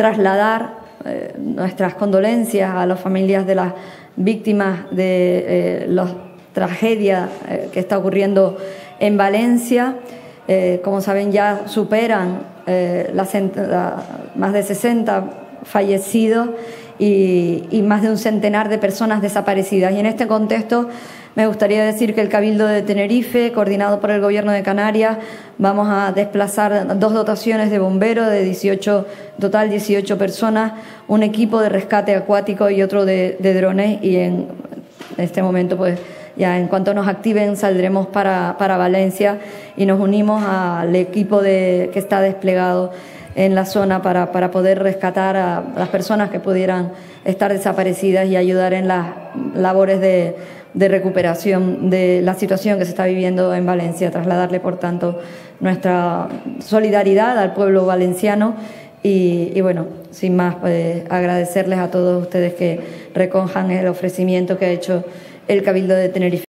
trasladar eh, nuestras condolencias a las familias de las víctimas de la tragedia que está ocurriendo en Valencia. como saben, ya superan las, más de 60 fallecidos y, más de un centenar de personas desaparecidas. Y en este contexto me gustaría decir que el Cabildo de Tenerife, coordinado por el Gobierno de Canarias, vamos a desplazar dos dotaciones de bomberos de 18, total 18 personas, un equipo de rescate acuático y otro de, drones y en este momento pues ya en cuanto nos activen saldremos para, para Valencia y nos unimos al equipo de, que está desplegado en la zona para, para poder rescatar a las personas que pudieran estar desaparecidas y ayudar en las labores de, de recuperación de la situación que se está viviendo en Valencia, trasladarle, por tanto, nuestra solidaridad al pueblo valenciano y, y, bueno, sin más, pues, agradecerles a todos ustedes que recojan el ofrecimiento que ha hecho el Cabildo de Tenerife.